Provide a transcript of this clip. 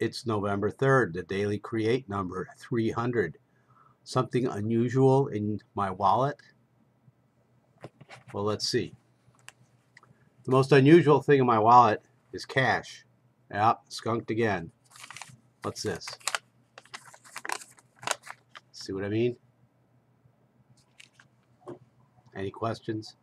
It's November 3rd, the daily create number 300. Something unusual in my wallet? Well, let's see. The most unusual thing in my wallet is cash. Yep, skunked again. What's this? See what I mean? Any questions?